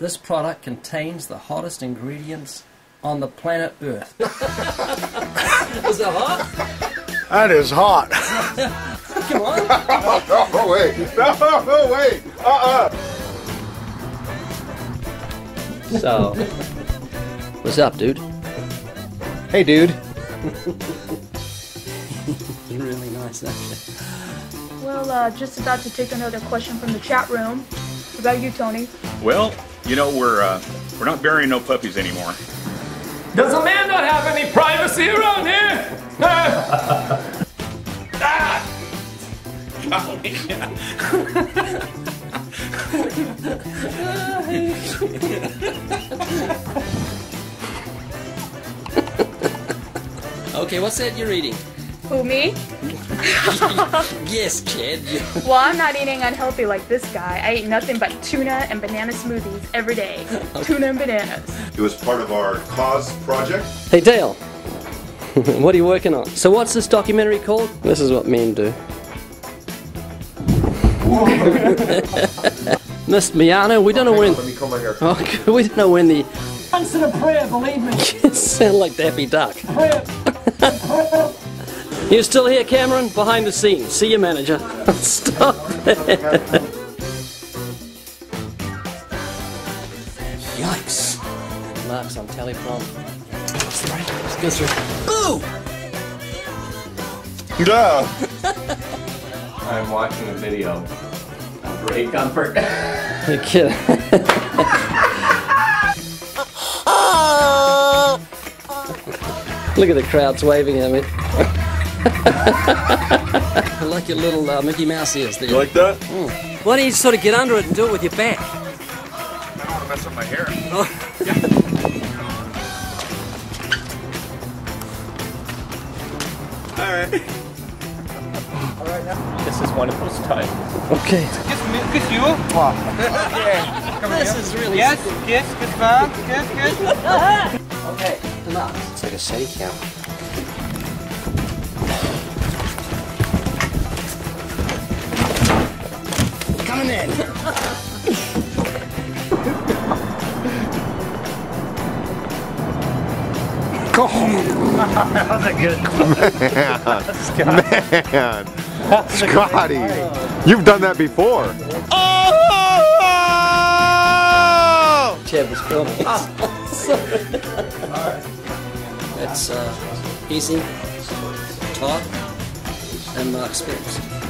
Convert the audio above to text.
This product contains the hottest ingredients on the planet Earth. Is that hot? That is hot. Come on. oh, wait. No, wait. Uh-uh. So, what's up, dude? Hey, dude. really nice, actually. Well, uh, just about to take another question from the chat room. What about you, Tony? Well, you know we're uh, we're not burying no puppies anymore. Does a man not have any privacy around here? Ah! Okay, what's that you're eating? Who, me? Yes, kid. Well, I'm not eating unhealthy like this guy. I eat nothing but tuna and banana smoothies every day. Tuna and bananas. It was part of our cause project. Hey, Dale. what are you working on? So, what's this documentary called? This is what men do. Miss Miana, we don't know when. Let me comb my hair. Oh, we don't know when the. Answer the prayer, believe me. sound like Daffy Duck. Prayer. You still here, Cameron? Behind the scenes. See you, manager. Stop it. Yikes. Mark's on telephone. Let's go through. Ooh! Yeah. I'm watching a video of Ray Comfort. You're kidding. Look at the crowds waving at me. I like your little uh, Mickey Mouse ears there. You like that? Why don't you sort of get under it and do it with your back? I don't want to mess up my hair. All right. This is one of those times. Okay. Kiss me, kiss you. This is really Yes, kiss, kiss back, kiss, kiss. Okay, enough. It's like a steady count. Coming in. Man. man, Scotty. You've done that before. Oh! Chad was filming. That's uh, easy. Todd and Mark Spence.